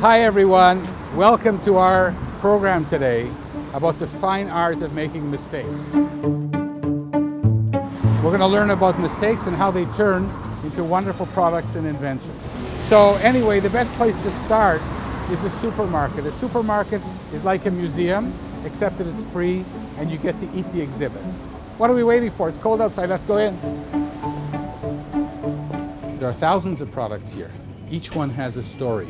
Hi everyone, welcome to our program today about the fine art of making mistakes. We're going to learn about mistakes and how they turn into wonderful products and inventions. So anyway, the best place to start is a supermarket. A supermarket is like a museum, except that it's free and you get to eat the exhibits. What are we waiting for? It's cold outside, let's go in. There are thousands of products here. Each one has a story,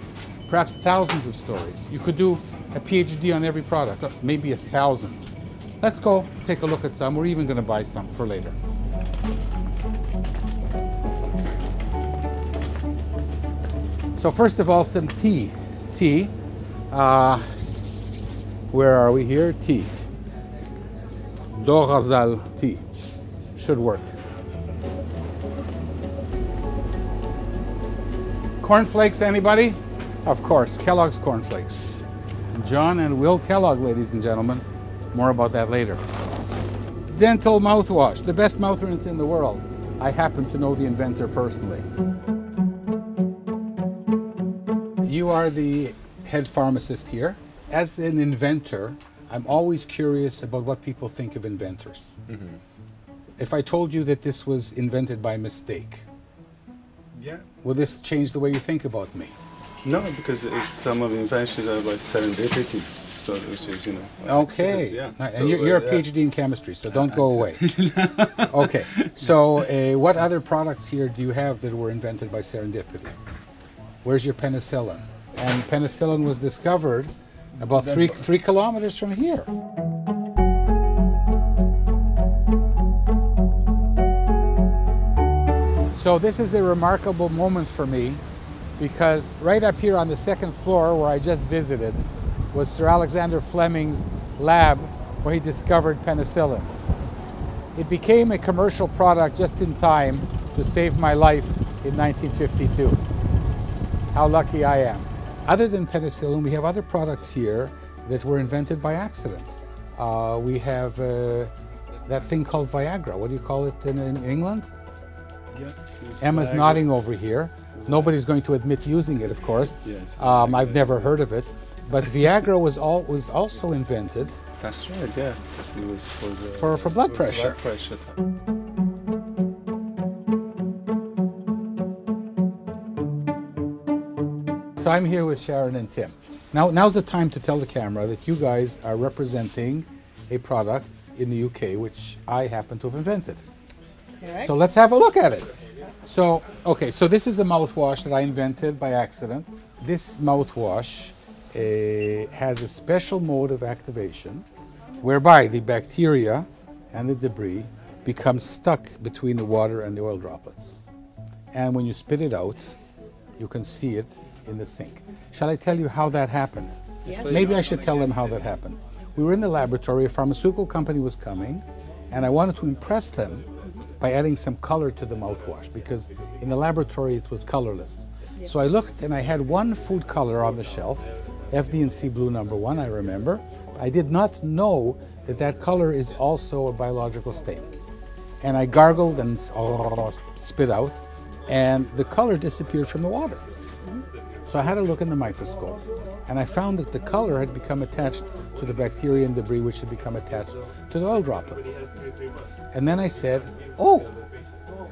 perhaps thousands of stories. You could do a PhD on every product, maybe a thousand. Let's go take a look at some. We're even going to buy some for later. So first of all, some tea. Tea. Uh, where are we here? Tea. Dorazal tea. Should work. Cornflakes, anybody? Of course, Kellogg's cornflakes. John and Will Kellogg, ladies and gentlemen. More about that later. Dentyl mouthwash, the best mouth rinse in the world. I happen to know the inventor personally. You are the head pharmacist here. As an inventor, I'm always curious about what people think of inventors. Mm-hmm. If I told you that this was invented by mistake, yeah. will this change the way you think about me? No, because it's, some of the inventions are by serendipity, so which is you know. Okay. accident, Yeah. And So, you're, you're a uh, PhD in chemistry, so don't go away. okay. So, uh, what other products here do you have that were invented by serendipity? Where's your penicillin? And penicillin was discovered about three three kilometers from here. So this is a remarkable moment for me because right up here on the second floor where I just visited was Sir Alexander Fleming's lab where he discovered penicillin. It became a commercial product just in time to save my life in 1952. How lucky I am. Other than penicillin, we have other products here that were invented by accident. Uh, we have uh, that thing called Viagra. What do you call it in, in England? Yeah. Emma's Viagra. nodding over here. Nobody's going to admit using it, of course. Yes, Um, I've never heard of it. But Viagra was, all, was also invented That's right. Yeah. Because it was for the For- for blood pressure. Blood pressure. So I'm here with Sharon and Tim. Now, now's the time to tell the camera that you guys are representing a product in the UK which I happen to have invented. So let's have a look at it. So, okay, so this is a mouthwash that I invented by accident. This mouthwash uh, has a special mode of activation whereby the bacteria and the debris become stuck between the water and the oil droplets. And when you spit it out, you can see it in the sink. Shall I tell you how that happened? Yes. Maybe I should tell them how that happened. We were in the laboratory, a pharmaceutical company was coming, and I wanted to impress them by adding some color to the mouthwash because in the laboratory it was colorless. So I looked and I had one food color on the shelf, FD&C blue number one, I remember. I did not know that that color is also a biological stain. And I gargled and oh, spit out, and the color disappeared from the water. Mm-hmm. So I had a look in the microscope, and I found that the color had become attached to the bacteria and debris, which had become attached to the oil droplets. And then I said, "Oh,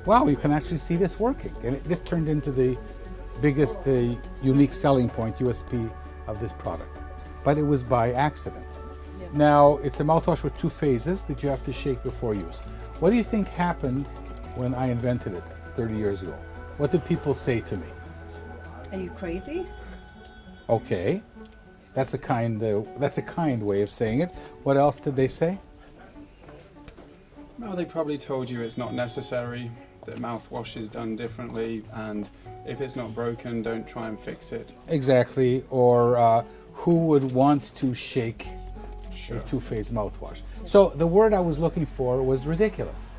wow! You can actually see this working." And it, this turned into the biggest, uh, unique selling point (USP) of this product. But it was by accident. Now it's a mouthwash with two phases that you have to shake before use. What do you think happened when I invented it 30 years ago? What did people say to me? Are you crazy? Okay, that's a kind uh, that's a kind way of saying it. What else did they say? Well, they probably told you it's not necessary, that mouthwash is done differently, and if it's not broken, don't try and fix it. Exactly, or uh, who would want to shake Sure. a two-phase mouthwash? So the word I was looking for was ridiculous.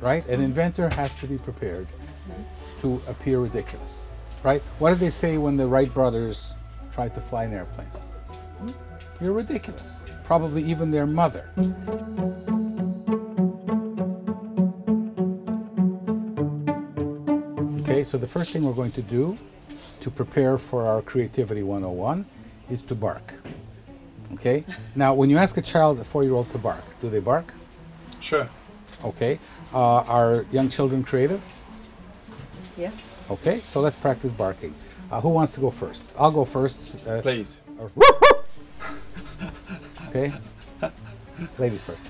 Right? An inventor has to be prepared to appear ridiculous. Right? What did they say when the Wright brothers tried to fly an airplane? You're ridiculous. Probably even their mother. Okay, so the first thing we're going to do to prepare for our Creativity 101 is to bark. Okay? Now, when you ask a child, a four year old, to bark, do they bark? Sure. Okay. Uh, are young children creative? Yes. Okay, so let's practice barking. Uh, who wants to go first? I'll go first. Uh, Please. or- woof, woof. okay? Ladies first.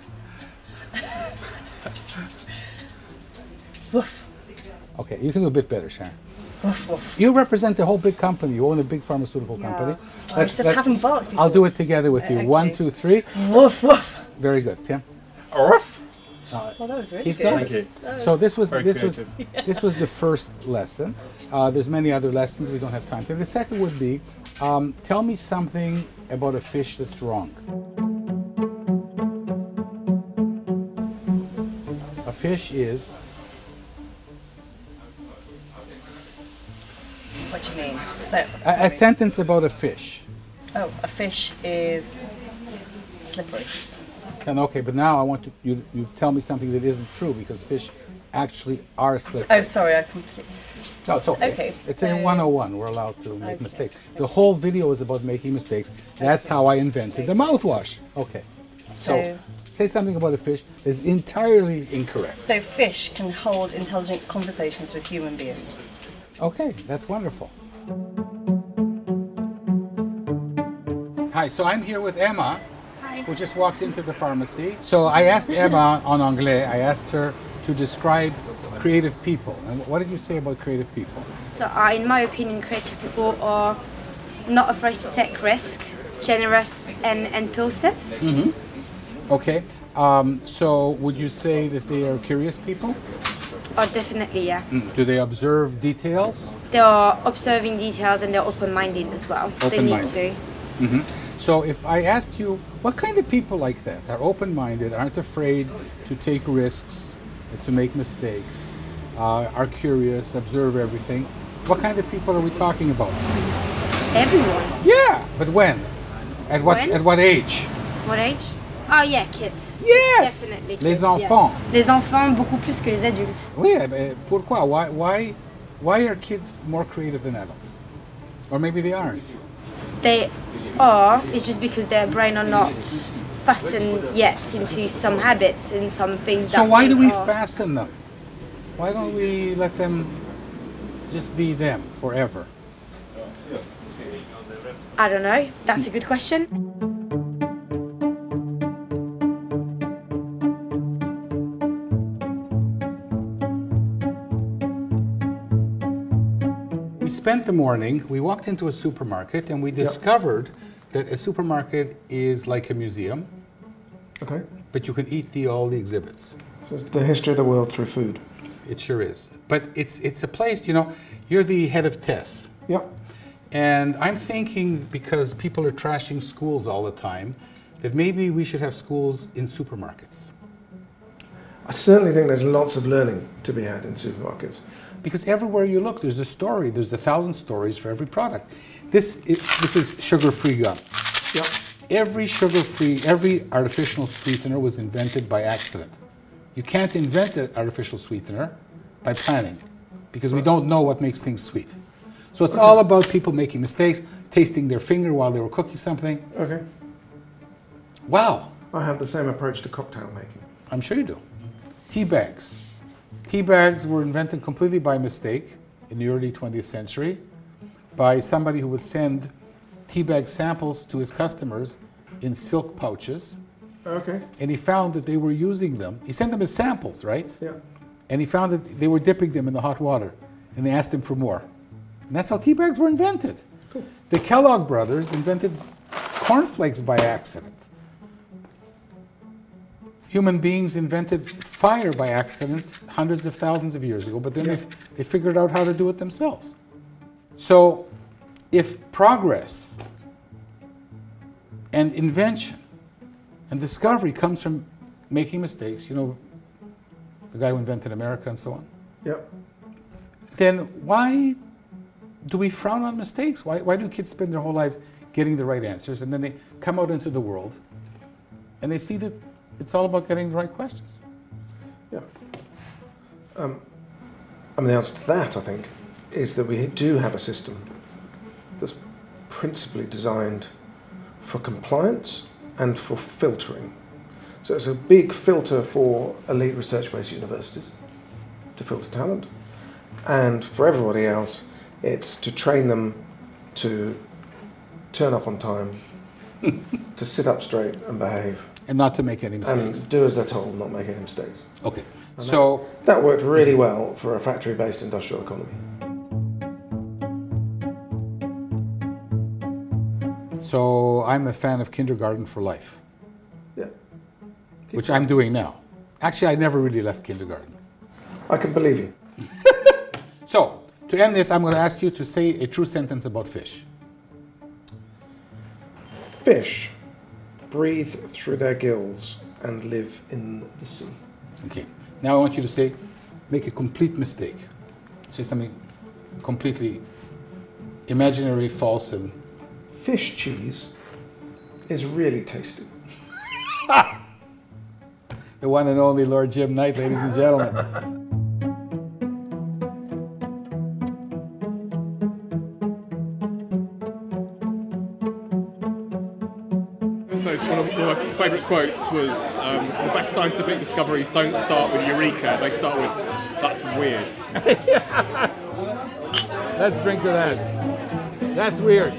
Woof. Okay, you can do a bit better, Sharon. Woof, woof. You represent a whole big company. You own a big pharmaceutical Yeah. company. I just haven't barked I'll do it together with you. Uh, One, okay. two, three. Woof, woof. Very good, Tim. Well, that was really He's good. got Thank you. So this was Very this was creative. this was the first lesson. Uh, there's many other lessons we don't have time to. The second would be, um, tell me something about a fish that's wrong. A fish is What do you mean? So, a, a sentence about a fish. Oh, a fish is slippery. And okay, but now I want to, you you to tell me something that isn't true because fish actually are slippery. Oh, sorry, I completely. No, it's okay. Okay, It's so- in 101. We're allowed to make Okay, mistakes. The whole video is about making mistakes. That's how I invented the mouthwash. Okay. So, So- say something about a fish that's entirely incorrect. So, fish can hold intelligent conversations with human beings. Okay, that's wonderful. Hi, so I'm here with Emma, who just walked into the pharmacy. So I asked Emma en anglais, I asked her to describe creative people. And what did you say about creative people? So, uh, in my opinion, creative people are not afraid to take risk, generous and impulsive. Okay. Um, so would you say that they are curious people? Or definitely, yeah. Do they observe details? They are observing details and they're open-minded as well. They need to. Open-minded. So if I asked you, what kind of people like that are open-minded, aren't afraid to take risks, to make mistakes, uh, are curious, observe everything? What kind of people are we talking about? Everyone. Yeah, but when? At what When? at what age? What age? Oh yeah, kids. Yes. Definitely. Les kids, yeah. enfants. Les enfants beaucoup plus que les adultes. Oui, mais pourquoi? Why why why are kids more creative than adults? Or maybe they aren't. They are. It's just because their brain are not fastened yet into some habits and some things. So why do we are- fasten them? Why don't we let them just be them forever? I don't know. That's a good question. Spent the morning, we walked into a supermarket and we discovered that a supermarket is like a museum, Okay. but you can eat the, all the exhibits. So it's the history of the world through food. It sure is. But it's, it's a place, you know, you're the head of TES. Yep. And I'm thinking because people are trashing schools all the time, that maybe we should have schools in supermarkets. I certainly think there's lots of learning to be had in supermarkets. Because everywhere you look, there's a story. There's a thousand stories for every product. This is, this is sugar-free gum. Yep. Every sugar-free, every artificial sweetener was invented by accident. You can't invent an artificial sweetener by planning, because we don't know what makes things sweet. So it's all about people making mistakes, tasting their finger while they were cooking something. Okay. Wow, I have the same approach to cocktail making. I'm sure you do. Tea bags. Tea bags were invented completely by mistake in the early 20th century by somebody who would send tea bag samples to his customers in silk pouches. Okay. And he found that they were using them. He sent them as samples, right? Yeah. And he found that they were dipping them in the hot water. And they asked him for more. And that's how tea bags were invented. Cool. The Kellogg brothers invented cornflakes by accident. Human beings invented fire by accident hundreds of thousands of years ago, but then they, they figured out how to do it themselves. So, if progress and invention and discovery comes from making mistakes, you know, the guy who invented America and so on, Yep. then why do we frown on mistakes? Why, why do kids spend their whole lives getting the right answers and then they come out into the world and they see that it's all about getting the right questions? Yeah. Um, I mean, the answer to that, I think, is that we do have a system that's principally designed for compliance and for filtering. So it's a big filter for elite research-based universities to filter talent, and for everybody else, it's to train them to turn up on time, to sit up straight and behave, And not to make any mistakes. and do as they're told, not make any mistakes. Okay. So That worked really well for a factory-based industrial economy. so I'm a fan of kindergarten for life, Yeah, which I'm doing now. Actually, I never really left kindergarten. I can believe you. So, to end this, I'm going to ask you to say a true sentence about fish. Fish breathe through their gills and live in the sea. Okay. Now I want you to say, make a complete mistake. Say something completely imaginary, false, and Fish cheese is really tasty. the one and only Lord Jim Knight, ladies and gentlemen. So one of one of my favourite quotes was um, the best scientific discoveries don't start with eureka, they start with that's weird. Let's drink to that. That's weird.